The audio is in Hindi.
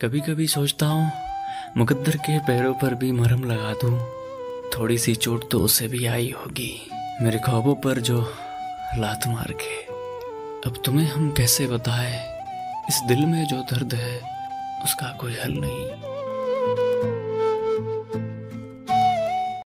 कभी कभी सोचता हूँ, मुकद्दर के पैरों पर भी मरहम लगा दूँ। थोड़ी सी चोट तो उसे भी आई होगी। मेरे ख्वाबों पर जो लात मार के। अब तुम्हें हम कैसे बताएँ? इस दिल में जो दर्द है, उसका कोई हल नहीं।